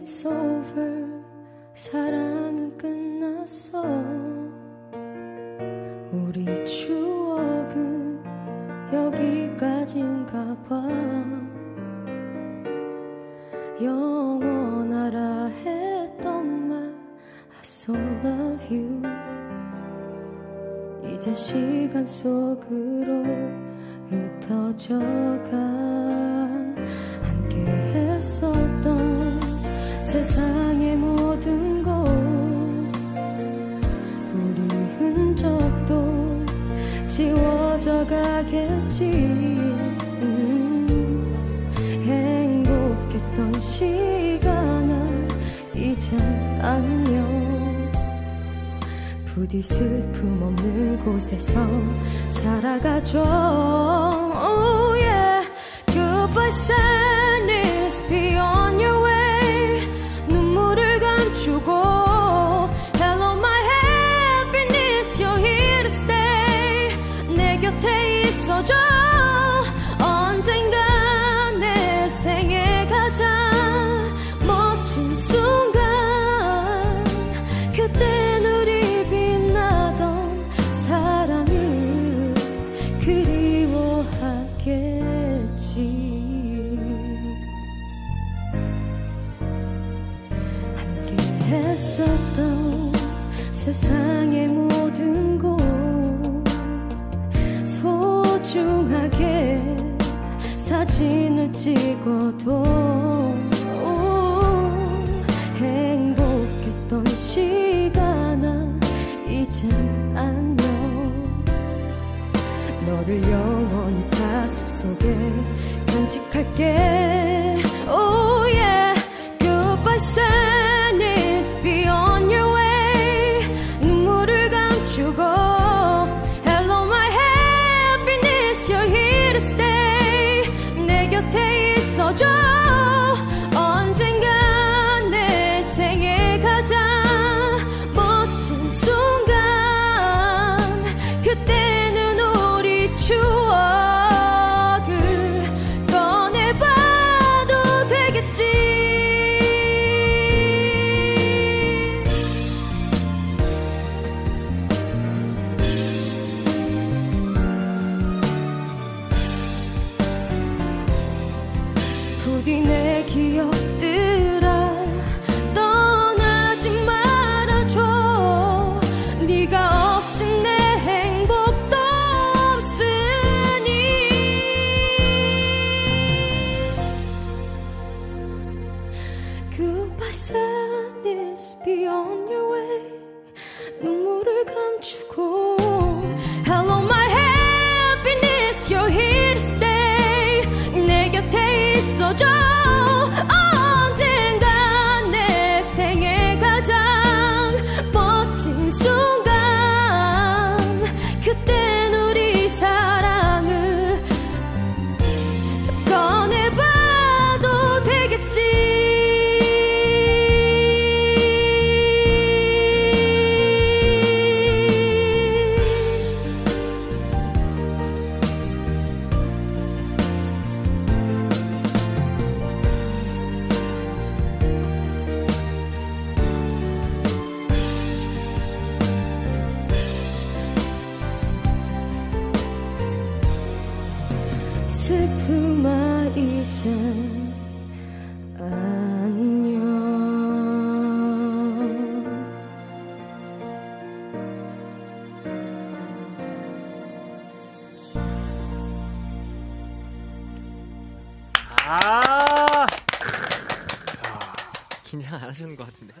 It's over. 사랑은 끝났어. 우리 추억은 여기까지인가 봐. 영원하라 했던 말 I so love you. 이제 시간 속으로 흩어져가. 함께 했었던 세상의 모든 것 우리 흔적도 지워져 가겠지. 음, 행복했던 시간아 이젠 안녕. 부디 슬픔 없는 곳에서 살아가죠. Oh yeah. Goodbye 했었던 세상의 모든 곳. 소중하게 사진을 찍어도 행복했던 시간아 이젠 안녕 너를 영원히 가슴 속에 부디 내 기억들아? 떠나지 말아줘. 네가 없인 내 행복도 없으니. Goodbye sadness be on your way. 눈물을 감추고 슬픔아 이젠 안녕 아 긴장 안 하시는 것 같은데.